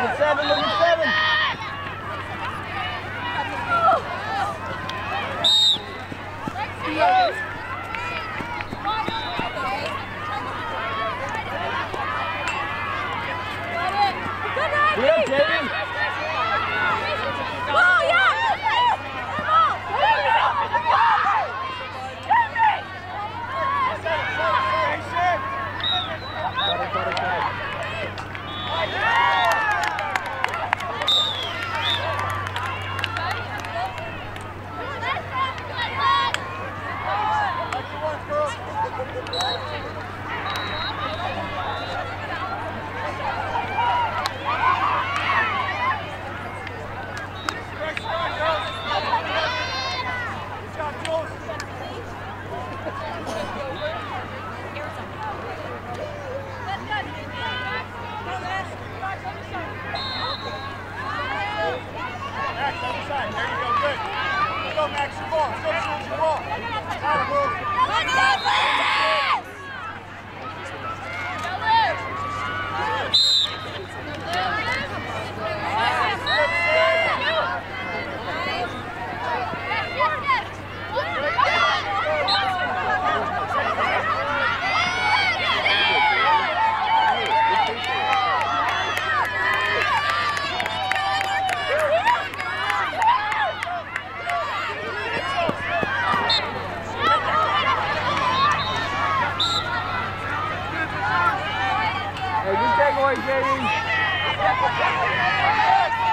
Looking seven, looking seven. Vamos!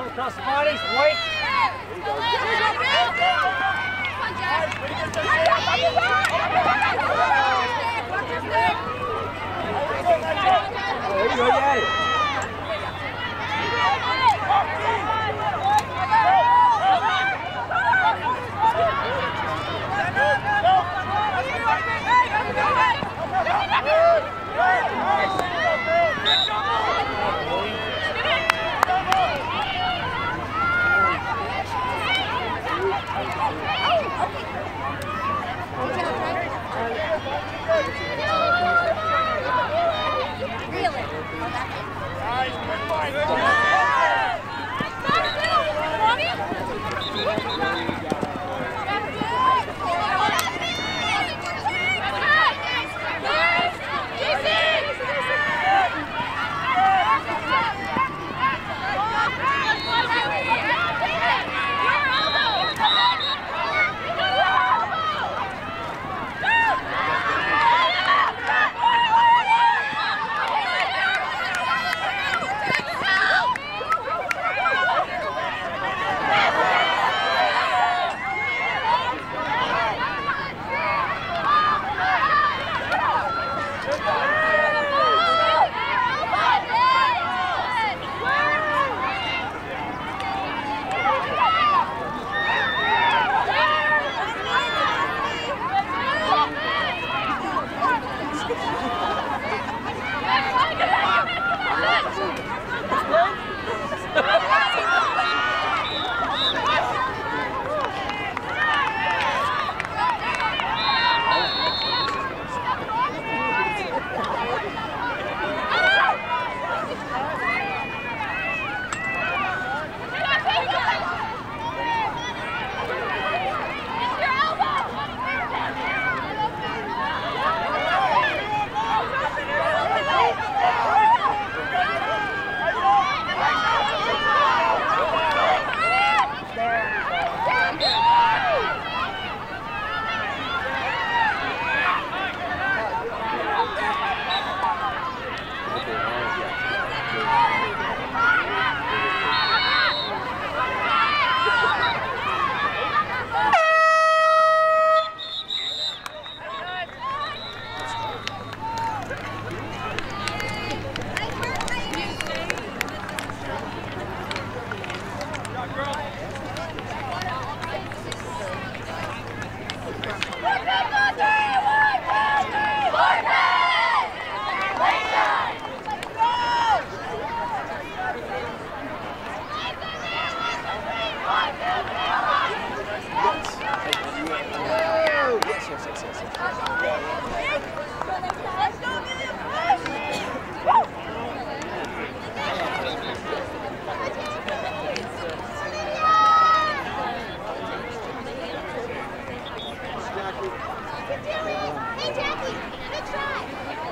Come across the bodies, white. There you go, you. Five, five, five. Hey, Jackie! Good try!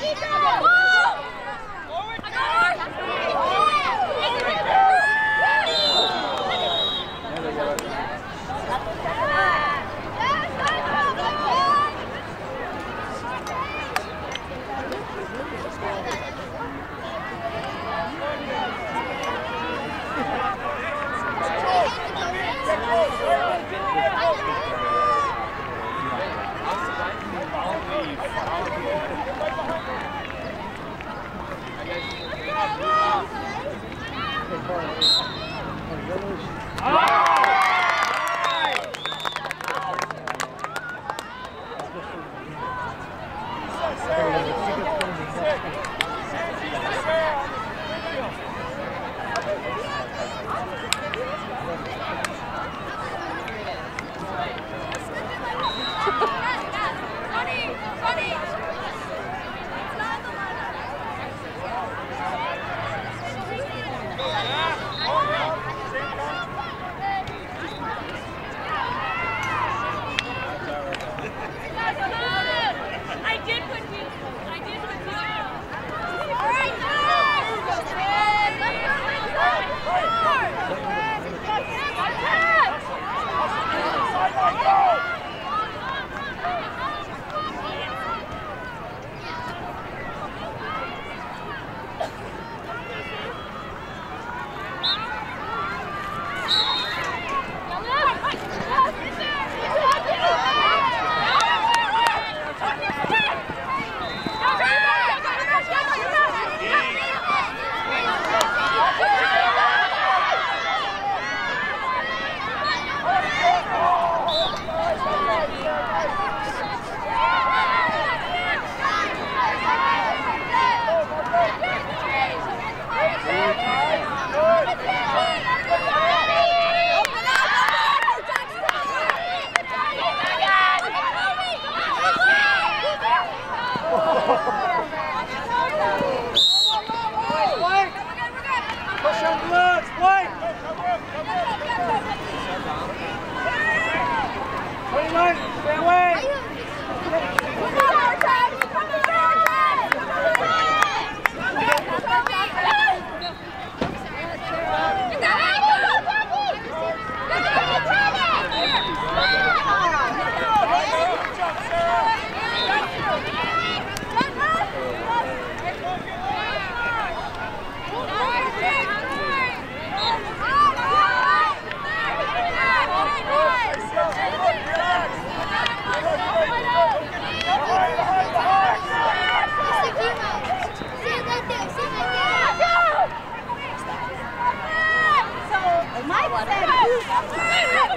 Keep going! Ah! Oh.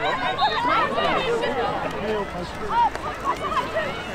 Thank you.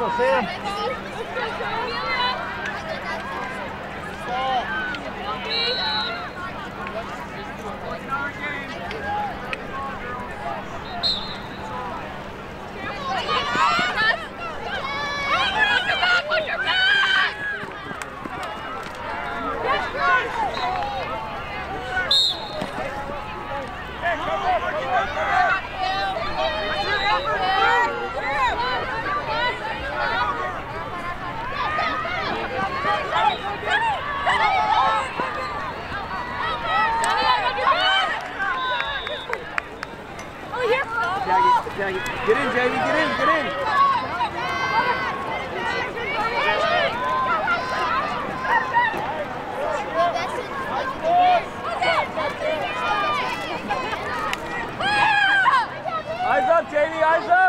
Go, Sam. Oh, Get in, Jamie, get in, get in. Eyes up, Jamie, eyes up!